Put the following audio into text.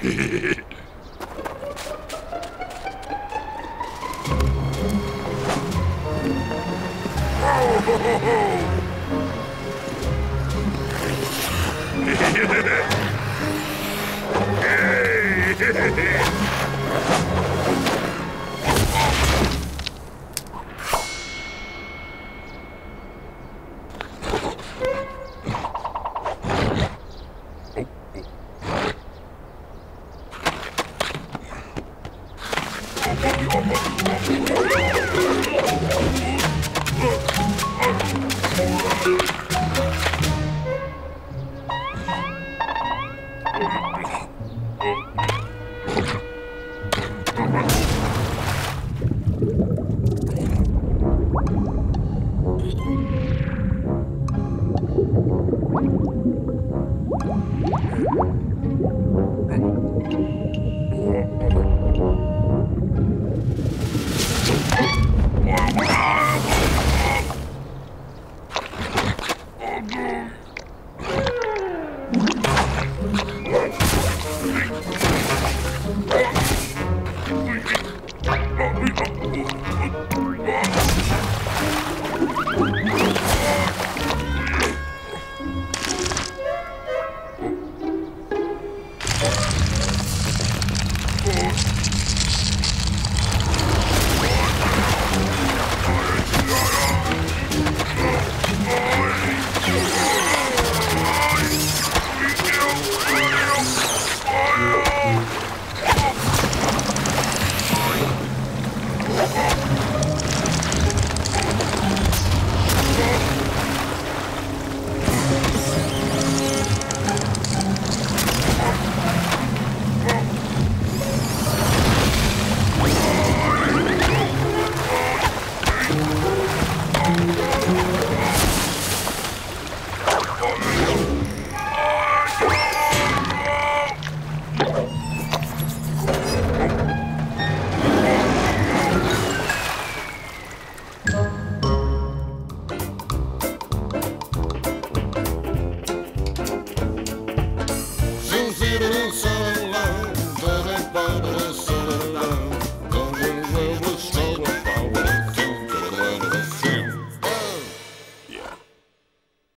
Hehehehe Oh, Thank you. little son